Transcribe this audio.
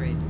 100